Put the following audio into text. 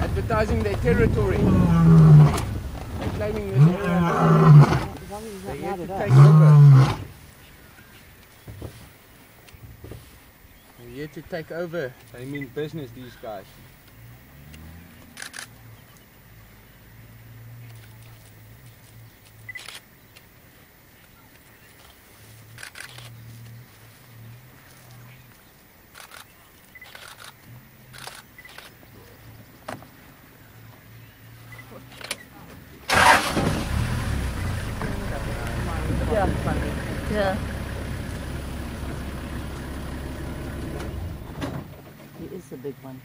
Advertising their territory. Claiming this area. They're not to take over. They're here to take over. They mean business, these guys. Yeah. He is a big one.